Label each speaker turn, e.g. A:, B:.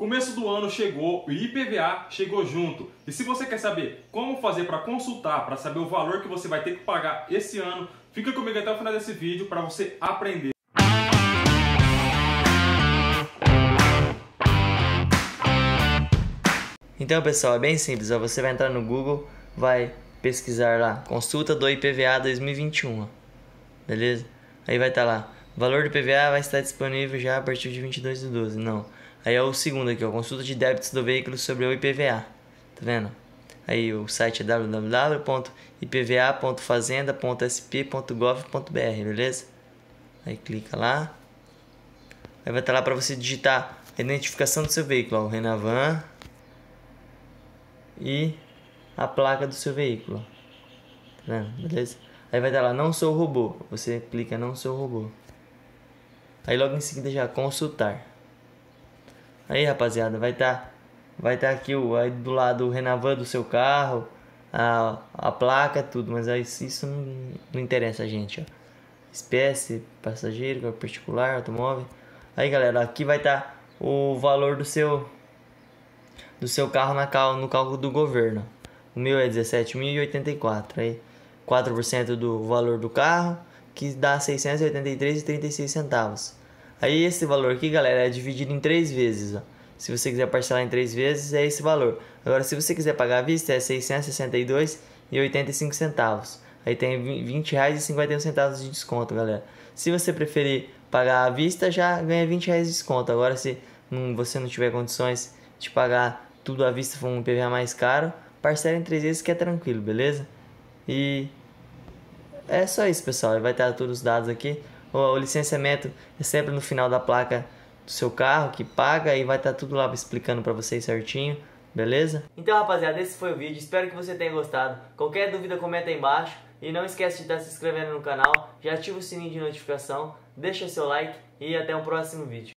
A: Começo do ano chegou, o IPVA chegou junto. E se você quer saber como fazer para consultar, para saber o valor que você vai ter que pagar esse ano, fica comigo até o final desse vídeo para você aprender.
B: Então, pessoal, é bem simples. Você vai entrar no Google, vai pesquisar lá, consulta do IPVA 2021, ó. beleza? Aí vai estar tá lá, o valor do IPVA vai estar disponível já a partir de 22 de 12, não. Aí é o segundo aqui, ó, consulta de débitos do veículo sobre o IPVA, tá vendo? Aí o site é www.ipva.fazenda.sp.gov.br, beleza? Aí clica lá. Aí vai estar tá lá para você digitar a identificação do seu veículo, ó, o Renavan e a placa do seu veículo. Tá vendo? Beleza? Aí vai dar lá, não sou robô. Você clica não sou robô. Aí logo em seguida já consultar. Aí rapaziada, vai estar tá, vai tá aqui o, aí do lado o Renavan do seu carro, a, a placa, tudo, mas aí isso não, não interessa a gente, ó. Espécie, passageiro, particular, automóvel. Aí galera, aqui vai estar tá o valor do seu do seu carro na, no cálculo do governo. O meu é 17.084, aí 4% do valor do carro, que dá 683,36 centavos. Aí esse valor aqui, galera, é dividido em três vezes, ó. Se você quiser parcelar em três vezes, é esse valor. Agora, se você quiser pagar à vista, é 662,85 centavos. Aí tem 20 reais e 51 centavos de desconto, galera. Se você preferir pagar à vista, já ganha 20 reais de desconto. Agora, se não, você não tiver condições de pagar tudo à vista for um PVA mais caro, parcela em três vezes que é tranquilo, beleza? E é só isso, pessoal. Vai estar todos os dados aqui. O, licenciamento é sempre no final da placa do seu carro que paga e vai estar tudo lá explicando para vocês certinho, beleza? Então, rapaziada, esse foi o vídeo. Espero que você tenha gostado. Qualquer dúvida, comenta aí embaixo. E não esquece de estar se inscrevendo no canal, já ativa o sininho de notificação, deixa seu like e até o próximo vídeo.